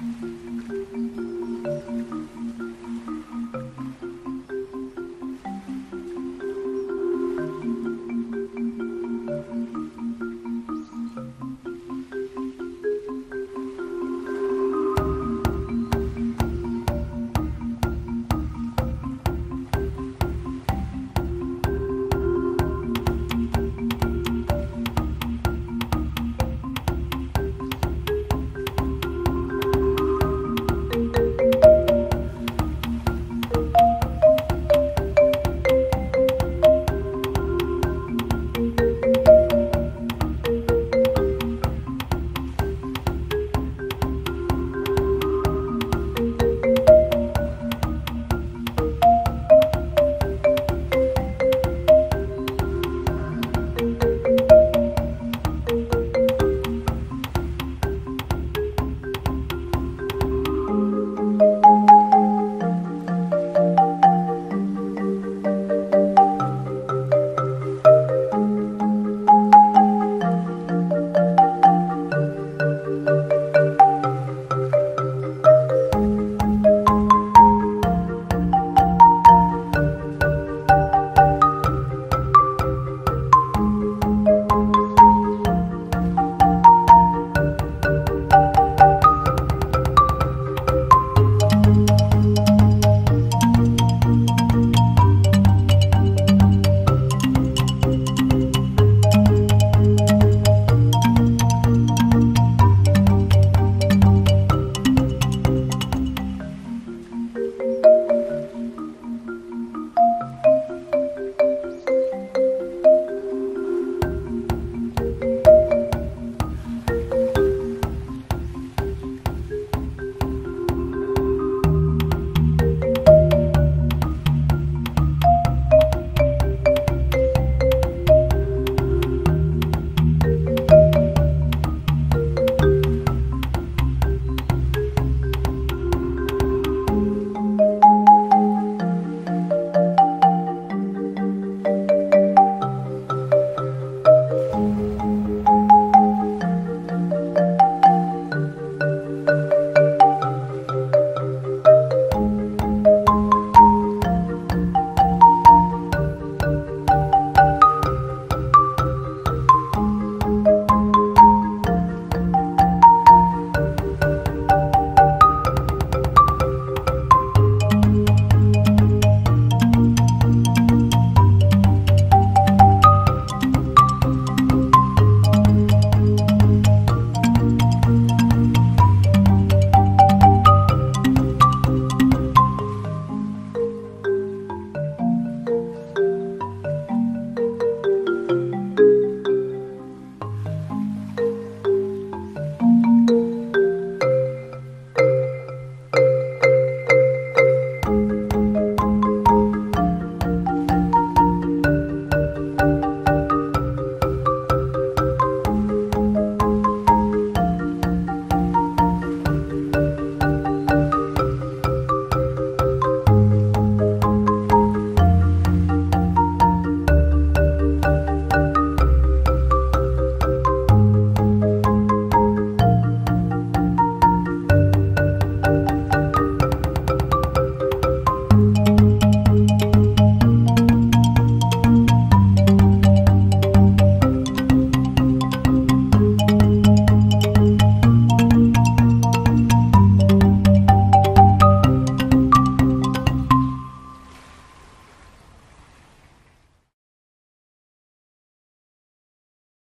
Mm-hmm.